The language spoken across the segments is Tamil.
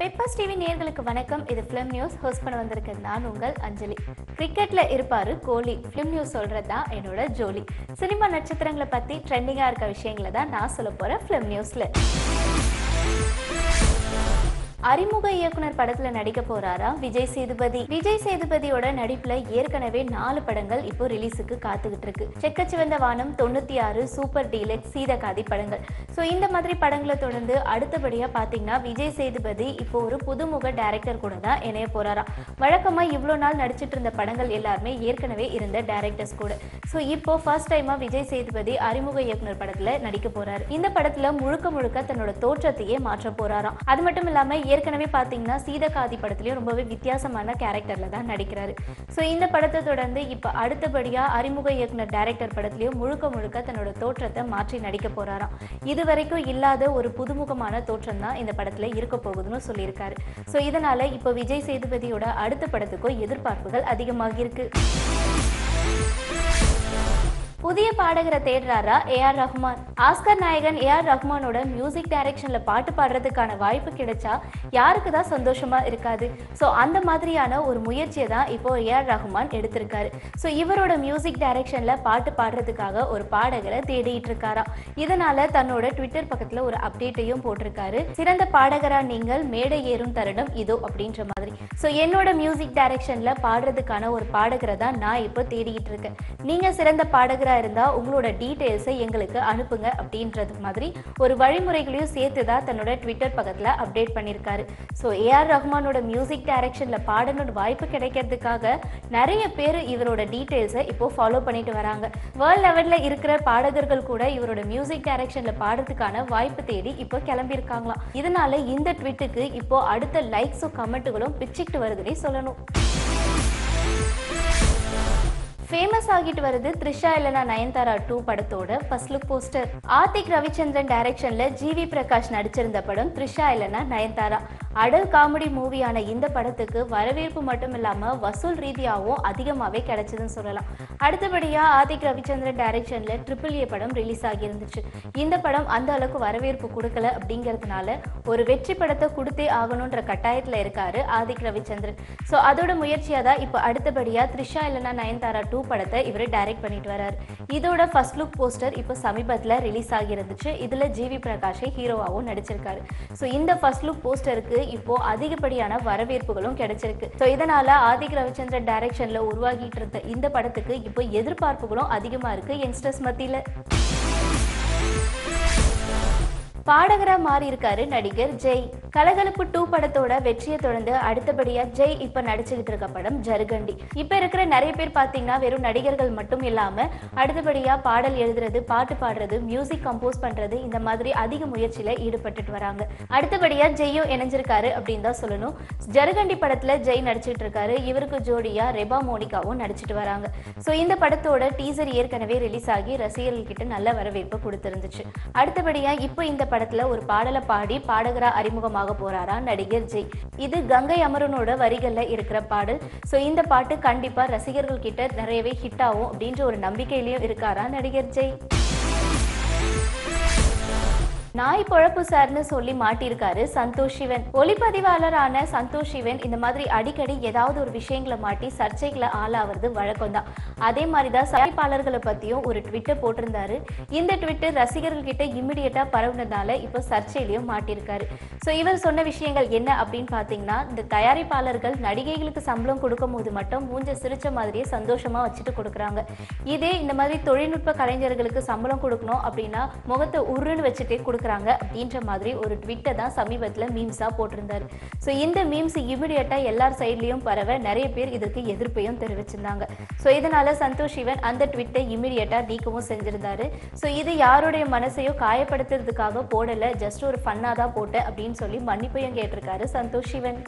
பெப்பர்ஸ் டிவி நேர்களுக்கு வணக்கம். இது ஃபிலிம் நியூஸ் ஹோஸ்ட் பண்ண வந்திருக்கிறது நான் உங்கள் அஞ்சலி. கிரிக்கெட்ல இருப்பாரு கோலி. ஃபிலிம் நியூஸ் சொல்றது தான் என்னோட ஜோலி. சினிமா நட்சத்திரங்களை பத்தி ட்ரெண்டிங்கா இருக்க விஷயங்களை தான் நான் சொல்ல போறேன் ஃபிலிம் நியூஸ்ல அறிமுக இயக்குனர் படத்துல நடிக்க போறாரா விஜய் சேதுபதி? விஜய் சேதுபதியோட நடிப்புல ஏற்கனவே நாலு படங்கள் இப்போ ரிலீஸுக்கு காத்துக்கிட்டு இருக்கு. செக்கச்சிவந்த வானம் தொண்ணூத்தி ஆறு சூப்பர் டீலக்ஸ் சீதகாதி படங்கள். ஸோ இந்த மாதிரி படங்களை தொடர்ந்து அடுத்தபடியா பாத்தீங்கன்னா விஜய் சேதுபதி இப்போ ஒரு புதுமுக டைரக்டர் கூட தான் இணைய போறாராம் வழக்கமா இவ்வளோ நாள் நடிச்சிட்டு இருந்த படங்கள் எல்லாருமே ஏற்கனவே இருந்த டைரக்டர்ஸ் கூட. ஸோ இப்போ ஃபர்ஸ்ட் டைமா விஜய் சேதுபதி அறிமுக இயக்குனர் படத்துல நடிக்க போறாரு. இந்த படத்துல முழுக்க முழுக்க தன்னோட தோற்றத்தையே மாற்ற போறாராம். அது மட்டும் இல்லாம ஏற்கனவே பார்த்தீங்கன்னா சீதகாதி படத்துலேயும் ரொம்பவே வித்தியாசமான கேரக்டரில் தான் நடிக்கிறாரு. ஸோ இந்த படத்தை தொடர்ந்து இப்போ அடுத்தபடியாக அறிமுக இயக்குனர் டைரக்டர் படத்துலேயும் முழுக்க முழுக்க தன்னோட தோற்றத்தை மாற்றி நடிக்க போகிறாராம் இது வரைக்கும் இல்லாத ஒரு புதுமுகமான தோற்றம் தான் இந்த படத்தில் இருக்க போகுதுன்னு சொல்லியிருக்காரு. ஸோ இதனால் இப்போ விஜய் சேதுபதியோட அடுத்த படத்துக்கும் எதிர்பார்ப்புகள் அதிகமாகி இருக்கு புதிய பாடகரை தேடுறாரா ஏ ஆர் ரஹ்மான்? ஆஸ்கர் நாயகன் ஏ ஆர் ரஹ்மானோட மியூசிக் டைரக்ஷன்ல பாட்டு பாடுறதுக்கான வாய்ப்பு கிடைச்சா யாருக்கு தான் சந்தோஷமா இருக்காது? ஸோ அந்த மாதிரியான ஒரு முயற்சியை தான் இப்போ ஏ ஆர் ரஹ்மான் எடுத்திருக்காரு. ஸோ இவரோட மியூசிக் டைரக்ஷன்ல பாட்டு பாடுறதுக்காக ஒரு பாடகரை தேடிட்டு இருக்காரா இதனால தன்னோட ட்விட்டர் பக்கத்துல ஒரு அப்டேட்டையும் போட்டிருக்காரு. சிறந்த பாடகரா நீங்கள் மேடை ஏறும் தருணம் இதோ அப்படின்ற மாதிரி. ஸோ என்னோட மியூசிக் டைரக்ஷன்ல பாடுறதுக்கான ஒரு பாடகரை தான் நான் இப்போ தேடிட்டு இருக்கேன் நீங்க சிறந்த பாடகரை இருந்தால் உங்களோட டீட்டெயில்ஸை எங்களுக்கு அனுப்புங்க அப்படின்றது மாதிரி ஒரு வழிமுறைகளையும் சேர்த்து தான் தன்னோட ட்விட்டர் பக்கத்தில் அப்டேட் பண்ணியிருக்காரு ஸோ ஏஆர் ரஹ்மானோட மியூசிக் டைரக்ஷனில் பாடணும்னு வாய்ப்பு கிடைக்கிறதுக்காக நிறைய பேர் இவரோட டீட்டெயில்ஸை இப்போ ஃபாலோ பண்ணிட்டு வராங்க. வேர்ல்ட் லெவலில் இருக்கிற பாடகர்கள் கூட இவரோட மியூசிக் டைரக்ஷனில் பாடுறதுக்கான வாய்ப்பு தேடி இப்போ கிளம்பியிருக்காங்களாம். இதனால இந்த ட்விட்டுக்கு இப்போ அடுத்த லைக்ஸும் கமெண்ட்டுகளும் பிச்சுக்கிட்டு வருதுன்னே சொல்லணும். ஃபேமஸ் ஆகிட்டு வருது த்ரிஷா இல்லனா நயன்தாரா டூ படத்தோட first look poster Adhik Ravichandran டைரக்ஷன்ல ஜிவி பிரகாஷ் நடிச்சிருந்த படம் த்ரிஷா இல்லனா நயன்தாரா. அடல் காமெடி மூவியான இந்த படத்துக்கு வரவேற்பு மட்டும் இல்லாம வசூல் ரீதியாகவும் அதிகமாகவே கிடைச்சதுன்னு சொல்லலாம். அடுத்தபடியா ஆதிக் ரவிச்சந்திரன் டைரக்ஷன்ல ட்ரிபிள் ஏ படம் ரிலீஸ் ஆகியிருந்துச்சு. இந்த படம் அந்த அளவுக்கு வரவேற்பு கொடுக்கல அப்படிங்கிறதுனால ஒரு வெற்றி படத்தை கொடுத்தே ஆகணுன்ற கட்டாயத்துல இருக்காரு ஆதிக் ரவிச்சந்திரன். ஸோ அதோட முயற்சியாக தான் இப்போ அடுத்தபடியா த்ரிஷா இல்லனா நயன்தாரா டூ படத்தை இவர் டைரக்ட் பண்ணிட்டு வரார். இதோட ஃபர்ஸ்ட் லுக் போஸ்டர் இப்போ சமீபத்தில் ரிலீஸ் ஆகியிருந்துச்சு. இதில் ஜிவி பிரகாஷை ஹீரோவாகவும் நடிச்சிருக்காரு. ஸோ இந்த ஃபர்ஸ்ட் லுக் போஸ்டருக்கு இப்போ அதிகப்படியான வரவேற்புகளும் கிடைச்சிருக்கு. ஸோ இதனால ஆதிக் ரவிச்சந்திரன் டைரக்ஷனில் உருவாகிட்டு இருந்த இந்த படத்துக்கு இப்போ எதிர்பார்ப்புகளும் அதிகமாக இருக்கு யங்ஸ்டர்ஸ் மத்தியில். பாடகரா மாறி இருக்காரு நடிகர் ஜெய். கலகலப்பு டூ படத்தோட வெற்றியை தொடர்ந்து அடுத்தபடியா ஜெய் இப்ப நடிச்சுக்கிட்டு இருக்க படம் ஜருகண்டி. இப்ப இருக்கிற நிறைய பேர் பாத்தீங்கன்னா வெறும் நடிகர்கள் மட்டும் இல்லாம அடுத்தபடியா பாடல் எழுதுறது பாட்டு பாடுறது மியூசிக் கம்போஸ் பண்றது இந்த மாதிரி அதிக முயற்சியில ஈடுபட்டுட்டு வராங்க. அடுத்தபடியா ஜெய்யும் இணைஞ்சிருக்காரு அப்படின்னு தான் சொல்லணும். ஜருகண்டி படத்துல ஜெய் நடிச்சிட்டு இருக்காரு. இவருக்கு ஜோடியா ரெபா மோனிகாவும் நடிச்சிட்டு வராங்க. ஸோ இந்த படத்தோட டீசர் ஏற்கனவே ரிலீஸ் ஆகி ரசிகர்கள் கிட்ட நல்ல வரவேற்பு கொடுத்திருந்துச்சு. அடுத்தபடியா இப்போ இந்த படத்துல ஒரு பாடலை பாடி பாடகரா அறிமுகமாக போறாரா நடிகர் ஜெய். இது கங்கை அமரனோட வரிகள்ல இருக்கிற பாடல். ஸோ இந்த பாட்டு கண்டிப்பா ரசிகர்கள் கிட்ட நிறையவே ஹிட் ஆகும் அப்படின்ற ஒரு நம்பிக்கையிலயும் இருக்காரா நடிகர் ஜெய்? நாய் பொழப்பு சார்னு சொல்லி மாட்டியிருக்காரு சந்தோஷ் சிவன். ஒளிப்பதிவாளரான சந்தோஷ் சிவன் இந்த மாதிரி அடிக்கடி ஏதாவது ஒரு விஷயங்களை மாட்டி சர்ச்சைகளை ஆளாவது வழக்கம் தான். அதே மாதிரி தான் தயாரிப்பாளர்களை பத்தியும் ஒரு ட்விட்டர் போட்டிருந்தாரு. இந்த ட்விட்டர் ரசிகர்கள் கிட்ட இமிடியட்டா பரவுனதால இப்போ சர்ச்சையிலையும் மாட்டியிருக்காரு. ஸோ இவர் சொன்ன விஷயங்கள் என்ன அப்படின்னு பார்த்தீங்கன்னா இந்த தயாரிப்பாளர்கள் நடிகைகளுக்கு சம்பளம் கொடுக்கும் போது மட்டும் மூஞ்ச சிரிச்ச மாதிரியே சந்தோஷமா வச்சுட்டு கொடுக்குறாங்க. இதே இந்த மாதிரி தொழில்நுட்ப கலைஞர்களுக்கு சம்பளம் கொடுக்கணும் அப்படின்னா முகத்தை உருன்னு வச்சுட்டே கொடுக்குறாங்க அப்படின்ற மாதிரி ஒரு ட்விட்டை தான் சமீபத்தில் மீம்ஸாக போட்டிருந்தாரு. ஸோ இந்த மீம்ஸ் இமிடியட்டாக எல்லார் சைட்லேயும் பரவ நிறைய பேர் இதுக்கு எதிர்ப்பையும் தெரிவிச்சிருந்தாங்க. ஸோ இதனால சந்தோஷ் சிவன் அந்த ட்விட்டை இமிடியட்டாக நீக்கவும் செஞ்சிருந்தாரு. ஸோ இது யாருடைய மனசையோ காயப்படுத்துறதுக்காக போடலை ஜஸ்ட் ஒரு ஃபன்னாக தான் போட்டேன் அப்படின்னு சொல்லி மன்னிப்பையும் கேட்டிருக்காரு சந்தோஷ் சிவன்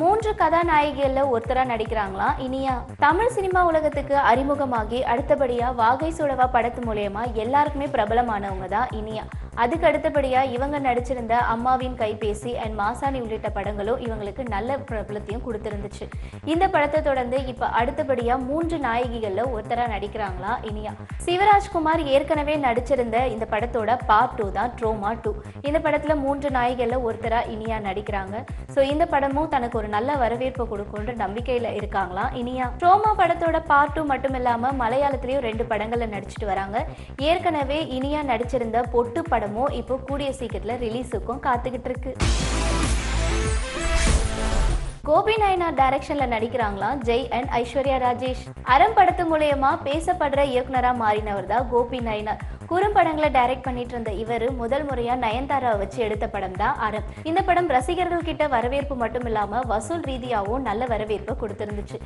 மூன்று கதாநாயகிகள்ல ஒருத்தரா நடிக்கிறாங்களாம் இனியா தமிழ் சினிமா உலகத்துக்கு அறிமுகமாகி அடுத்தபடியா வாகை சுடவா படத்து மூலயமா எல்லாருக்குமே பிரபலமானவங்க தான் இனியா. அதுக்கு அடுத்தபடியா இவங்க நடிச்சிருந்த அம்மாவின் கைபேசி அண்ட் மாசாணி உள்ளிட்ட படங்களும் இவங்களுக்கு நல்ல பிரபலத்தையும் கொடுத்திருந்துச்சு. இந்த படத்தை தொடர்ந்து இப்ப அடுத்தபடியா மூன்று நாயகிகள்ல ஒருத்தரா நடிக்கிறாங்களா இனியா. சிவராஜ்குமார் ஏற்கனவே நடிச்சிருந்த இந்த படத்தோட பார்ட் டூ தான் ட்ரோமா டூ. இந்த படத்துல மூன்று நாயகிகள்ல ஒருத்தரா இனியா நடிக்கிறாங்க. ஸோ இந்த படமும் தனக்கு ஒரு நல்ல வரவேற்பு கொடுக்கும்ன்ற நம்பிக்கையில இருக்காங்களாம் இனியா ட்ரோமா படத்தோட பார்ட் டூ மட்டும் இல்லாம மலையாளத்திலயும் ரெண்டு படங்கள்ல நடிச்சிட்டு வராங்க. ஏற்கனவே இனியா நடிச்சிருந்த பொட்டு படமும் இப்போ கூடிய சீக்கிரத்துல ரிலீஸுக்கும் காத்துக்கிட்டு இருக்கு. கோபி நயனார் டைரக்ஷன்ல நடிக்கிறாங்களா? ஜெய் அண்ட் ஐஸ்வர்யா ராஜேஷ். அறம் படத்து மூலயமா பேசப்படுற இயக்குனரா மாறினவர் தான் கோபி நயனார். குறும்படங்களை டைரக்ட் பண்ணிட்டு இருந்த இவர் முதல் முறையா நயன்தாராவை வச்சு எடுத்த படம் தான் அறம். இந்த படம் ரசிகர்கள் கிட்ட வரவேற்பு மட்டும் இல்லாம வசூல் ரீதியாகவும் நல்ல வரவேற்பு கொடுத்திருந்துச்சு.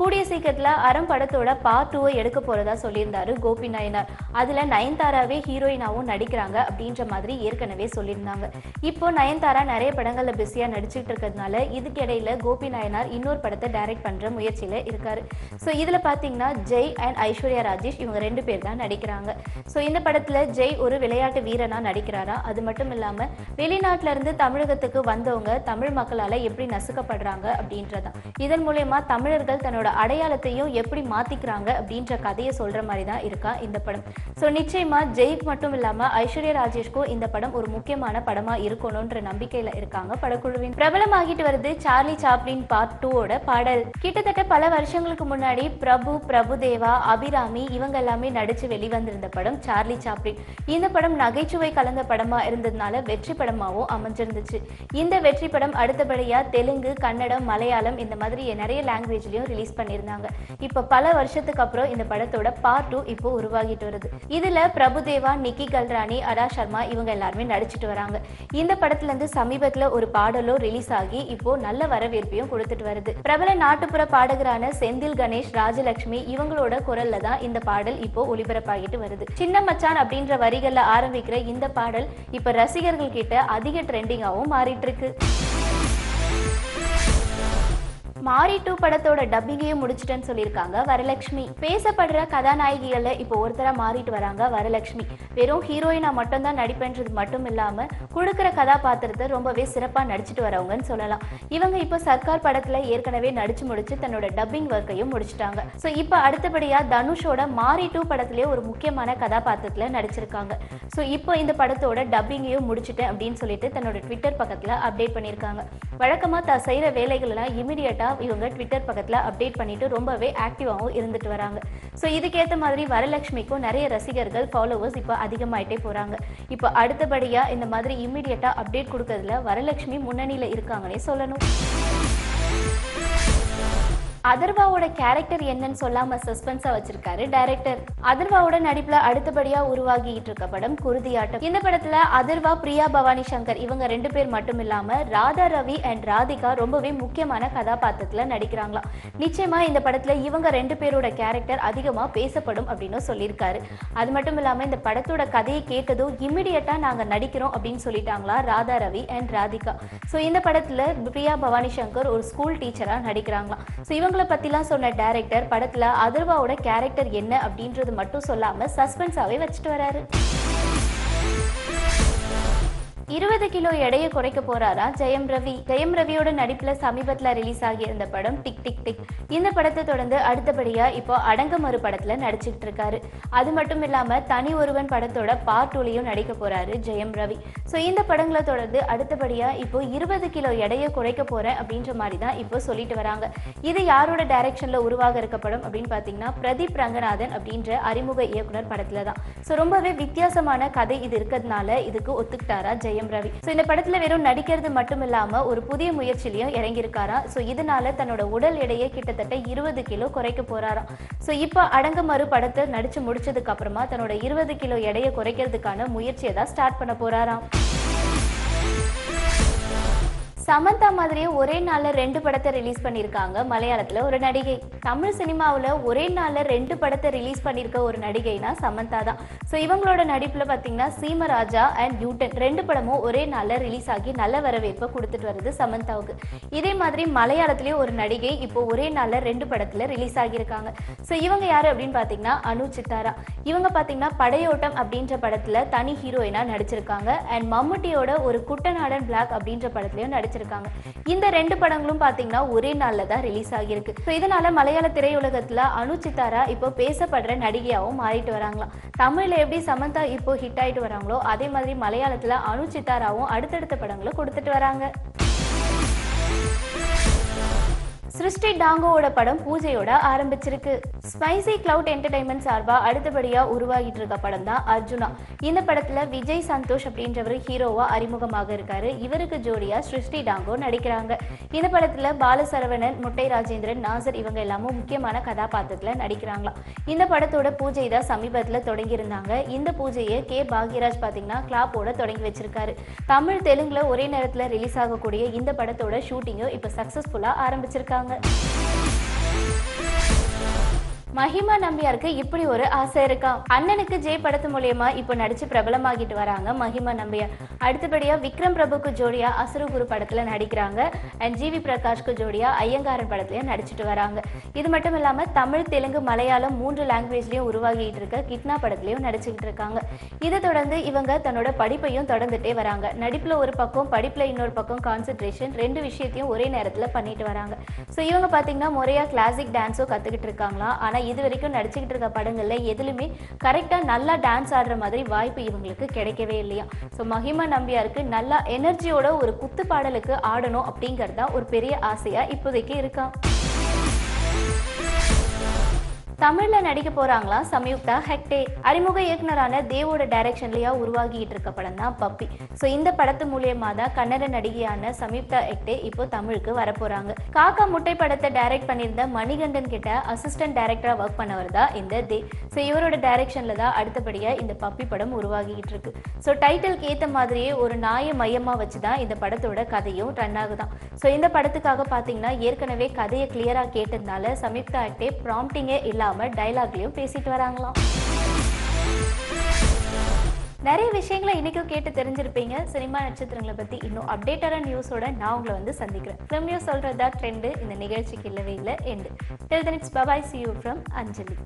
கூடிய சீக்கிரத்துல அறம் படத்தோட பார்ட் டூவை எடுக்க போறதா சொல்லியிருந்தாரு கோபி நயனார். அதுல நயன்தாராவே ஹீரோயினாவும் நடிக்கிறாங்க அப்படின்ற மாதிரி ஏற்கனவே சொல்லியிருந்தாங்க. இப்போ நயன்தாரா நிறைய படங்கள்ல பிஸியா நடிச்சிட்டு இருக்கிறதுனால இதுக்கிடையில கோபி நாயனார் இன்னொரு படத்தை டைரக்ட் பண்ணுற முயற்சியில் இருக்காரு. ஸோ இதில் பார்த்தீங்கன்னா ஜெய் அண்ட் ஐஸ்வர்யா ராஜேஷ் இவங்க ரெண்டு பேர் தான் நடிக்கிறாங்க. ஸோ இந்த படத்தில் ஜெய் ஒரு விளையாட்டு வீரனாக நடிக்கிறாரா? அது மட்டும் இல்லாமல் வெளிநாட்டிலேருந்து தமிழகத்துக்கு வந்தவங்க தமிழ் மக்களால் எப்படி நசுக்கப்படுறாங்க அப்படின்றதான். இதன் மூலயமா தமிழர்கள் தன்னோட அடையாளத்தையும் எப்படி மாற்றிக்கிறாங்க அப்படின்ற கதையை சொல்கிற மாதிரி தான் இருக்கா இந்த படம். ஸோ நிச்சயமாக ஜெய் மட்டும் இல்லாமல் ஐஸ்வர்யா ராஜேஷ்க்கும் இந்த படம் ஒரு முக்கியமான படமாக இருக்கணும்ன்ற நம்பிக்கையில் இருக்காங்க படக்குழுவின் பிரபலமாகிட்டு வருது சார்லி சாப்ளின் பார்ட் டூவோட பாடல். கிட்டத்தட்ட பல வருஷங்களுக்கு முன்னாடி பிரபு பிரபுதேவா அபிராமி இவங்க எல்லாமே நடிச்சு வெளிவந்திருந்த படம் சார்லி சாப்ளின். இந்த படம் நகைச்சுவை கலந்த படமா இருந்ததுனால வெற்றி படமாகவும் அமைஞ்சிருந்துச்சு. இந்த வெற்றி படம் அடுத்தபடியா தெலுங்கு கன்னடம் மலையாளம் இந்த மாதிரி நிறைய லாங்குவேஜ்லயும் ரிலீஸ் பண்ணியிருந்தாங்க. இப்போ பல வருஷத்துக்கு அப்புறம் இந்த படத்தோட பார்ட் டூ இப்போ உருவாகிட்டு வருது. இதுல பிரபுதேவா நிக்கி கல்ராணி அரா சர்மா இவங்க எல்லாருமே நடிச்சிட்டு வராங்க. இந்த படத்துல இருந்து சமீபத்துல ஒரு பாடலும் ரிலீஸ் ஆகி இப்போ நல்ல வரவேற்பு ஒத்துழைப்பையும் கொடுத்துட்டு வருது. பிரபல நாட்டுப்புற பாடகரான செந்தில் கணேஷ் ராஜலட்சுமி இவங்களோட குரல்ல தான் இந்த பாடல் இப்போ ஒளிபரப்பாகிட்டு வருது. சின்ன மச்சான் அப்படின்ற வரிகள்ல ஆரம்பிக்கிற இந்த பாடல் இப்ப ரசிகர்கள் கிட்ட அதிக ட்ரெண்டிங்காவும் மாறிட்டு இருக்கு. மாரி டூ படத்தோட டப்பிங்கையும் முடிச்சிட்டேன்னு சொல்லியிருக்காங்க. வரலட்சுமி. பேசப்படுற கதாநாயகிகள்ல இப்போ ஒருத்தரா மாறிட்டு வராங்க வரலட்சுமி. வெறும் ஹீரோயினா மட்டும்தான் நடிப்பேன்றது மட்டும் இல்லாம கொடுக்குற கதாபாத்திரத்தை ரொம்பவே சிறப்பா நடிச்சிட்டு வரவங்கன்னு சொல்லலாம். இவங்க இப்போ சர்க்கார் படத்துல ஏற்கனவே நடிச்சு முடிச்சு தன்னோட டப்பிங் ஒர்க்கையும் முடிச்சிட்டாங்க. ஸோ இப்போ அடுத்தபடியா தனுஷோட மாரி டூ படத்திலேயே ஒரு முக்கியமான கதாபாத்திரத்துல நடிச்சிருக்காங்க. ஸோ இப்போ இந்த படத்தோட டப்பிங்கையும் முடிச்சுட்டேன் அப்படின்னு சொல்லிட்டு தன்னோட ட்விட்டர் பக்கத்துல அப்டேட் பண்ணியிருக்காங்க. வழக்கமா தான் செய்யற வேலைகள் எல்லாம் இமிடியட்டா இவங்க ட்விட்டர் பக்கத்தில் அப்டேட் பண்ணிட்டு ரொம்பவே ஆக்டிவாகவும் இருந்துட்டு வராங்க. ஸோ இதுக்கேற்ற மாதிரி வரலட்சுமிக்கும் நிறைய ரசிகர்கள் ஃபாலோவர்ஸ் இப்போ அதிகமாயிட்டே போகிறாங்க இப்போ அடுத்தபடியாக இந்த மாதிரி இம்மிடியட்டாக அப்டேட் கொடுக்கறதுல வரலட்சுமி முன்னணியில் இருக்காங்கன்னே சொல்லணும். அதர்வாவோட கேரக்டர் என்னன்னு சொல்லாம சஸ்பென்ஸா வச்சிருக்காரு டைரக்டர் அதர்வாவோட நடிப்புல அடுத்தபடியா உருவாகிட்டு இருக்க படம் குருதியாட்டம். இந்த படத்துல அதர்வா பிரியா பவானி சங்கர் இவங்க ரெண்டு பேர் மட்டும் இல்லாம ராதா ரவி அண்ட் ராதிகா ரொம்பவே முக்கியமான கதாபாத்திரத்துல நடிக்கிறாங்களாம். நிச்சயமா இந்த படத்துல இவங்க ரெண்டு பேரோட கேரக்டர் அதிகமா பேசப்படும் அப்படின்னு சொல்லியிருக்காரு. அது மட்டும் இல்லாம இந்த படத்தோட கதையை கேட்டதும் இம்மிடியட்டா நாங்க நடிக்கிறோம் அப்படின்னு சொல்லிட்டாங்களா ராதா ரவி அண்ட் ராதிகா. ஸோ இந்த படத்துல பிரியா பவானி சங்கர் ஒரு ஸ்கூல் டீச்சரா நடிக்கிறாங்களாம். ஸோ இவங்களை பத்திலாம் சொன்ன டேரக்டர் படத்துல அதர்வாவோட கேரக்டர் என்ன அப்படின்றது மட்டும் சொல்லாம சஸ்பென்ஸாவே வச்சுட்டு வராரு. இருபது கிலோ எடையை குறைக்க போறாரா? ஜெயம் ரவி. ஜெயம் ரவியோட நடிப்புல சமீபத்துல ரிலீஸ் ஆகி இருந்த படம் டிக் டிக் டிக். இந்த படத்தை தொடர்ந்து அடுத்தபடியா இப்போ அடங்கமறு படத்துல நடிச்சுக்கிட்டு இருக்காரு. அது மட்டும் இல்லாம தனி ஒருவன் படத்தோட பார்ட் டூலையும் நடிக்க போறாரு ஜெயம் ரவி. ஸோ இந்த படங்களை தொடர்ந்து அடுத்தபடியா இப்போ இருபது கிலோ எடையை குறைக்க போறேன் அப்படின்ற மாதிரி தான் இப்போ சொல்லிட்டு வராங்க. இது யாரோட டைரக்ஷன்ல உருவாக இருக்க படம் அப்படின்னு பாத்தீங்கன்னா பிரதீப் ரங்கநாதன் அப்படின்ற அறிமுக இயக்குனர் படத்துல தான் ஸோ ரொம்பவே வித்தியாசமான கதை இது இருக்கிறதுனால இதுக்கு ஒத்துக்கிட்டாரா ஜெயம் ரவி. ஸோ இந்த படத்துல வெறும் நடிக்கிறது மட்டும் இல்லாமல் ஒரு புதிய முயற்சியிலையும் இறங்கியிருக்காராம் ஸோ இதனால தன்னோட உடல் எடையை கிட்டத்தட்ட இருபது கிலோ குறைக்க போறாராம் ஸோ இப்போ அடங்கமறு படத்தை நடிச்சு முடிச்சதுக்கு அப்புறமா தன்னோட இருபது கிலோ எடையை குறைக்கிறதுக்கான முயற்சியை தான் ஸ்டார்ட் பண்ண போறாராம். சமந்தா மாதிரியே ஒரே நாளில் ரெண்டு படத்தை ரிலீஸ் பண்ணியிருக்காங்க. மலையாளத்தில் ஒரு நடிகை. தமிழ் சினிமாவில் ஒரே நாளில் ரெண்டு படத்தை ரிலீஸ் பண்ணியிருக்க ஒரு நடிகைனா சமந்தா தான். ஸோ இவங்களோட நடிப்பில் பார்த்தீங்கன்னா சீமராஜா அண்ட் யூட்டன் ரெண்டு படமும் ஒரே நாளில் ரிலீஸ் ஆகி நல்ல வரவேற்பை கொடுத்துட்டு வருது சமந்தாவுக்கு. இதே மாதிரி மலையாளத்திலேயே ஒரு நடிகை இப்போ ஒரே நாளில் ரெண்டு படத்தில் ரிலீஸ் ஆகியிருக்காங்க. ஸோ இவங்க யார் அப்படின்னு பார்த்தீங்கன்னா அனு சித்தாரா. இவங்க பார்த்தீங்கன்னா படையோட்டம் அப்படின்ற படத்தில் தனி ஹீரோயினா நடிச்சிருக்காங்க. அண்ட் மம்முட்டியோட ஒரு குட்டநாடன் பிளாக் அப்படின்ற படத்துலையும் நடிச்சிருக்காங்க. இந்த ரெண்டு படங்களும் பாத்தீங்கன்னா ஒரே நாள்ல தான் ரிலீஸ் ஆகியிருக்கு. ஸோ இதனால மலையாள திரையுலகத்துல அனு சித்தாரா இப்போ பேசப்படுற நடிகையாவும் மாறிட்டு வராங்களாம். தமிழ்ல எப்படி சமந்தா இப்போ ஹிட் ஆயிட்டு வராங்களோ அதே மாதிரி மலையாளத்துல அனு சித்தாராவும் அடுத்தடுத்த படங்களை கொடுத்துட்டு வராங்க. சிருஷ்டி டாங்கோவோட படம் பூஜையோட ஆரம்பிச்சிருக்கு. ஸ்பைசி கிளவுட் என்டர்டைன்மெண்ட் சார்பா அடுத்தபடியா உருவாகிட்டு இருக்க படம் தான் அர்ஜுனா. இந்த படத்துல விஜய் சந்தோஷ் அப்படின்றவர் ஹீரோவா அறிமுகமாக இருக்காரு. இவருக்கு ஜோடியா சிருஷ்டி டாங்கோ நடிக்கிறாங்க. இந்த படத்துல பாலசரவணன் முட்டை ராஜேந்திரன் நாசர் இவங்க எல்லாமும் முக்கியமான கதாபாத்திரத்துல நடிக்கிறாங்களாம் இந்த படத்தோட பூஜை தான் சமீபத்துல தொடங்கியிருந்தாங்க. இந்த பூஜையை கே. பாக்யராஜ் பாத்தீங்கன்னா கிளாப்போட தொடங்கி வச்சிருக்காரு. தமிழ் தெலுங்குல ஒரே நேரத்துல ரிலீஸ் ஆகக்கூடிய இந்த படத்தோட ஷூட்டிங்கும் இப்ப சக்சஸ்ஃபுல்லா ஆரம்பிச்சிருக்காங்க. banget. மஹிமா நம்பியாருக்கு இப்படி ஒரு ஆசை இருக்கா? அண்ணனுக்கு ஜெய் படத்து மூலியமா இப்போ நடிச்சு பிரபலமாகிட்டு வராங்க மஹிமா நம்பியார். அடுத்தபடியா விக்ரம் பிரபுக்கு ஜோடியா அசுரகுரு படத்துல நடிக்கிறாங்க. அண்ட் ஜிவி பிரகாஷ்க்கு ஜோடியா ஐயங்காரன் படத்துலயும் நடிச்சிட்டு வராங்க. இது மட்டும் இல்லாம தமிழ் தெலுங்கு மலையாளம் மூன்று லாங்குவேஜ்லயும் உருவாகிட்டு இருக்க கிட்னா படத்துலயும் நடிச்சுக்கிட்டு இருக்காங்க. இதை தொடர்ந்து இவங்க தன்னோட படிப்பையும் தொடர்ந்துட்டே வராங்க. நடிப்புல ஒரு பக்கம் படிப்புல இன்னொரு பக்கம் கான்சென்ட்ரேஷன் ரெண்டு விஷயத்தையும் ஒரே நேரத்துல பண்ணிட்டு வராங்க. ஸோ இவங்க பாத்தீங்கன்னா முறையா கிளாசிக் டான்ஸும் கத்துக்கிட்டு இருக்காங்களா ஆனா இது வரைக்கும் நடிச்சுக்கிட்டு இருக்க படங்கள்ல எதுலையுமே கரெக்டா நல்லா டான்ஸ் ஆடுற மாதிரி வாய்ப்பு இவங்களுக்கு கிடைக்கவே இல்லையா? ஸோ மஹிமா நம்பியாருக்கு நல்லா எனர்ஜியோட ஒரு குத்து பாடலுக்கு ஆடணும் அப்படிங்கிறது தான் ஒரு பெரிய ஆசையா இப்போதைக்கு இருக்கான் தமிழ்ல நடிக்க போறாங்களா சம்யுக்தா? ஹெக்டே. அறிமுக இயக்குனரான தேவோட டைரக்ஷன்லயா உருவாகிட்டு இருக்க படம் தான் பப்பி. ஸோ இந்த படத்து மூலியமா தான் கன்னட நடிகையான சம்யுக்தா ஹெக்டே இப்போ தமிழுக்கு வரப்போறாங்க. காக்கா முட்டை படத்தை டைரக்ட் பண்ணியிருந்த மணிகண்டன் கிட்ட அசிஸ்டன்ட் டைரக்டரா ஒர்க் பண்ணவர் தான் இந்த தே. ஸோ இவரோட டைரக்ஷன்ல தான் அடுத்தபடியா இந்த பப்பி படம் உருவாகிட்டு இருக்கு. ஸோ டைட்டிலுக்கு ஏத்த மாதிரியே ஒரு நாயை மையமா வச்சு தான் இந்த படத்தோட கதையும் ரன் ஆகுதான். ஸோ இந்த படத்துக்காக பார்த்தீங்கன்னா ஏற்கனவே கதையை கிளியரா கேட்டதுனால சம்யுக்தா ஹெக்டே ப்ராம்ப்டிங்கே இல்லாம டைலாக்லயும் பேசிட்டு வராங்களாம். நிறைய விஷயங்களை இன்னைக்கும் கேட்டு தெரிஞ்சிருப்பீங்க. சினிமா நட்சத்திரங்களை பத்தி இன்னும் அப்டேட்டடான நியூஸோட நான் உங்களை வந்து சந்திக்கிறேன். ஃபிலிம் நியூஸ் சொல்றதா ட்ரெண்டு இந்த நிகழ்ச்சிக்கு இல்லவே இல்லை and till then it's bye bye see you from Anjali.